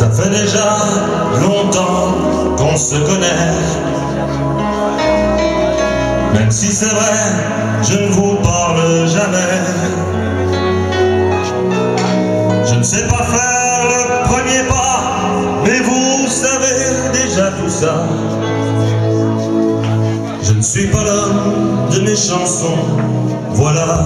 Ça fait déjà longtemps qu'on se connaît. Même si c'est vrai, je ne vous parle jamais. Je ne sais pas faire le premier pas, mais vous savez déjà tout ça. Je ne suis pas l'homme de mes chansons, voilà.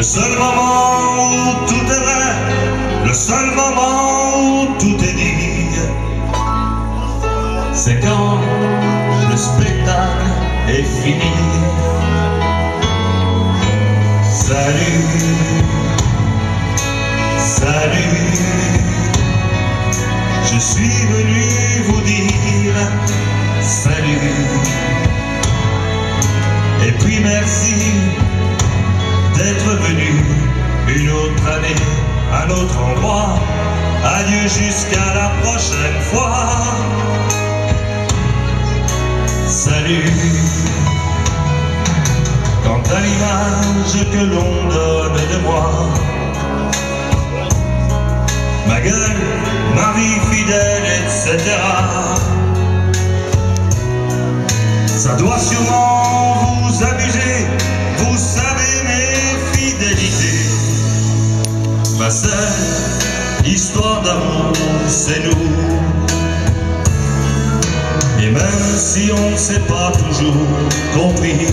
Le seul moment où tout est vrai, le seul moment où tout est dit, c'est quand le spectacle est fini. Salut, salut, je suis venu vous dire salut. Et puis merci autre année, un autre endroit. Adieu jusqu'à la prochaine fois. Salut. Quant à l'image que l'on donne de moi, ma gueule, ma vie fidèle, etc. Ça doit sûrement histoire d'amour, c'est nous. Et même si on ne s'est pas toujours compris,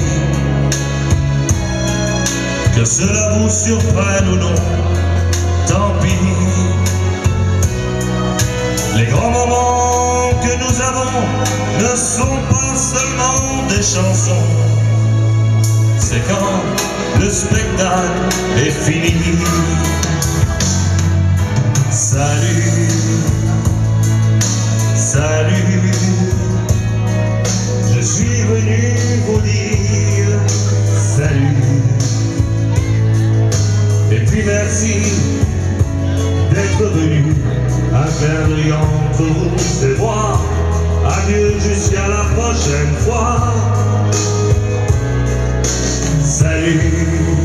que cela vous surprenne ou non, tant pis. Les grands moments que nous avons ne sont pas seulement des chansons, c'est quand le spectacle est fini. D'être venu un clin d'œil entre vous et moi. Adieu jusqu'à la prochaine fois. Salut.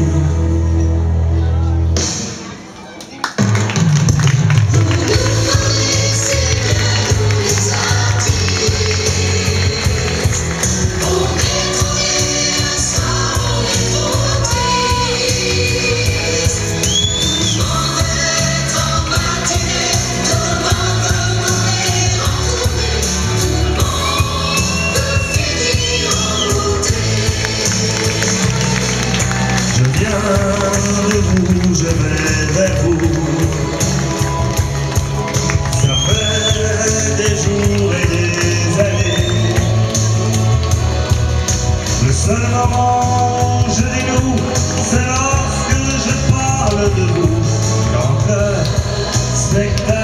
Je dis nous, c'est lorsque je parle de vous. Quand le spectacle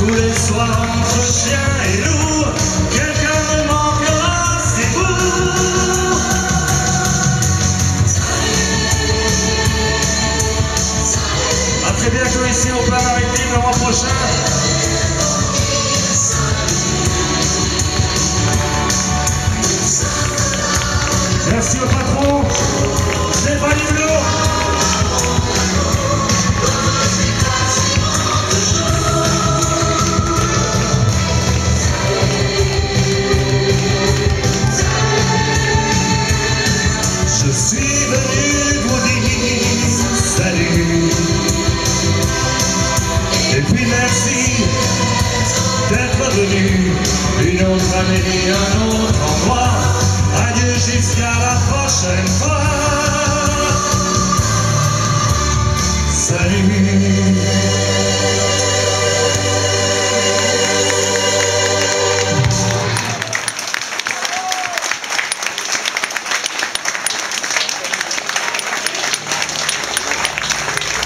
Tous les soirs entre chien et loup, quelqu'un me manquera, c'est vous. À très bientôt ici au plan maritime le mois prochain. Merci au patron, Stéphanie Blot. video.